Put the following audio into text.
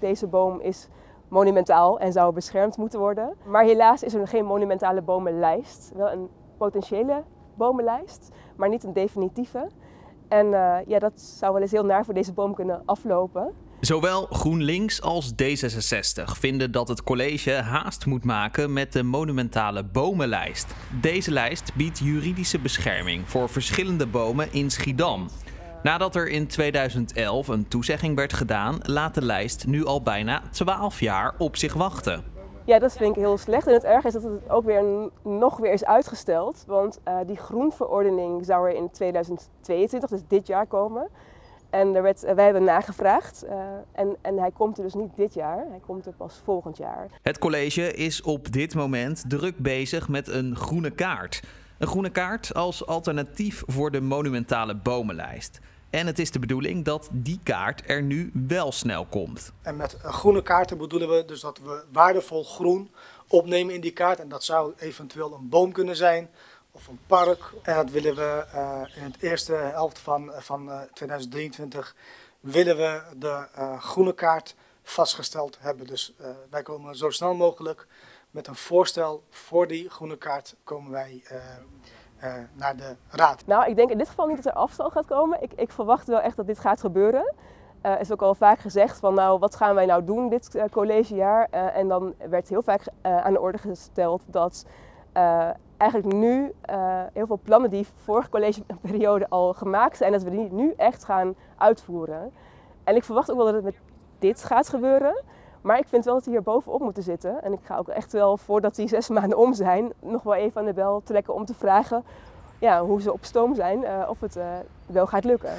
deze boom is monumentaal en zou beschermd moeten worden. Maar helaas is er geen monumentale bomenlijst. Wel een potentiële bomenlijst, maar niet een definitieve. En uh, ja, dat zou wel eens heel naar voor deze boom kunnen aflopen. Zowel GroenLinks als D66 vinden dat het college haast moet maken met de monumentale bomenlijst. Deze lijst biedt juridische bescherming voor verschillende bomen in Schiedam. Nadat er in 2011 een toezegging werd gedaan, laat de lijst nu al bijna 12 jaar op zich wachten. Ja, dat vind ik heel slecht. En het erg is dat het ook weer nog weer is uitgesteld. Want uh, die groenverordening zou er in 2022, dus dit jaar, komen. En er werd, wij hebben nagevraagd uh, en, en hij komt er dus niet dit jaar, hij komt er pas volgend jaar. Het college is op dit moment druk bezig met een groene kaart. Een groene kaart als alternatief voor de monumentale bomenlijst. En het is de bedoeling dat die kaart er nu wel snel komt. En met groene kaarten bedoelen we dus dat we waardevol groen opnemen in die kaart. En dat zou eventueel een boom kunnen zijn of een park. En dat willen we uh, in het eerste helft van, van uh, 2023 willen we de uh, groene kaart vastgesteld hebben. Dus wij komen zo snel mogelijk met een voorstel voor die groene kaart komen wij uh, naar de raad. Nou, ik denk in dit geval niet dat er afstel gaat komen. Ik, ik verwacht wel echt dat dit gaat gebeuren. Er uh, is ook al vaak gezegd van nou, wat gaan wij nou doen dit collegejaar? en dan werd heel vaak aan de orde gesteld dat eigenlijk nu heel veel plannen die vorige collegeperiode al gemaakt zijn, dat we die nu echt gaan uitvoeren. En ik verwacht ook wel dat het met dit gaat gebeuren. Maar ik vind wel dat we hier bovenop moeten zitten. En ik ga ook echt wel, voordat die zes maanden om zijn, nog wel even aan de bel trekken om te vragen ja, hoe ze op stoom zijn, uh, of het uh, wel gaat lukken.